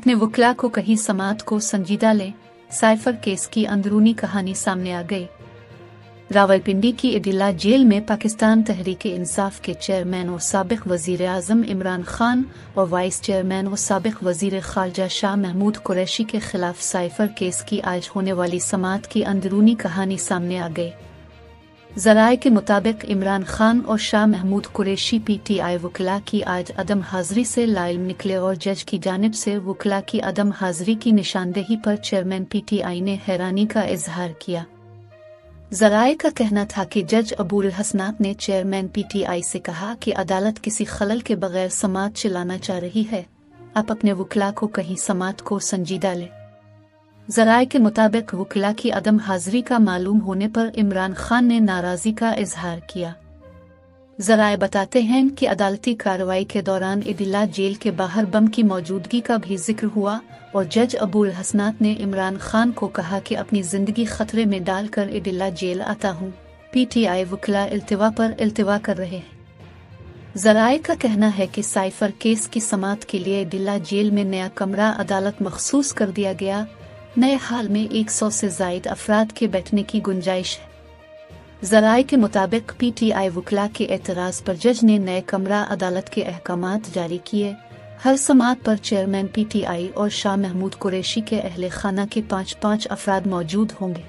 अपने वकला को कहीं समात को संजीदा ले, साइफर केस की अंदरूनी कहानी सामने आ गई। रावलपिंडी की इदिला जेल में पाकिस्तान तहरीक इंसाफ के चेयरमैन और सबक वज़ीर अजम इमरान खान और वाइस चेयरमैन और सबक वज़ीर खारजा शाह महमूद कुरैशी के खिलाफ साइफर केस की आज होने वाली समात की अंदरूनी कहानी सामने आ गई। जराये के मुताबिक इमरान खान और Shah Mahmood Qureshi P T I वकला की आज अदम हाजिरी से लाइल निकले और जज की जानब से वकला की अदम हाजिरी की निशानदेही पर चेयरमैन पी टी आई ने हैरानी का इजहार किया जराये का कहना था कि जज अबूल हसनात ने चेयरमैन पीटीआई से कहा कि अदालत किसी खलल के बगैर समात चलाना चाह रही है आप अपने वकला को कहीं समात को संजीदा ले जराये के मुताबिक वकला की अदम हाजिरी का मालूम होने पर इमरान खान ने नाराज़गी का इजहार किया। जराये बताते हैं कि अदालती कार्रवाई के दौरान इदिला जेल के बाहर बम की मौजूदगी का भी ज़िक्र हुआ और जज अबुल हसनात ने इमरान खान को कहा कि अपनी ज़िंदगी खतरे में डालकर इदिला जेल आता हूँ। पीटीआई वकला इल्तवा पर अल्तवा कर रहे हैं। जराये का कहना है कि साइफर केस की समात के लिए इदिला जेल में नया कमरा अदालत मखसूस कर दिया गया नए हाल में 100 से जायद अफराद के बैठने की गुंजाइश है। जराये के मुताबिक पीटीआई वकला के एतराज़ पर जज ने नए कमरा अदालत के अहकाम जारी किए। हर समात पर चेयरमैन पीटीआई और शाह महमूद कुरैशी के अहल खाना के पाँच पाँच अफराद मौजूद होंगे।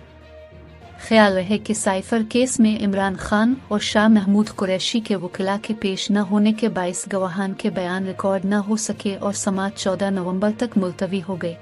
ख्याल रहे कि साइफर केस में इमरान खान और शाह महमूद कुरैशी के वकला के पेश न होने के बाईस गवाहान के बयान रिकॉर्ड न हो सके और समात चौदह नवंबर तक मुलतवी हो गए।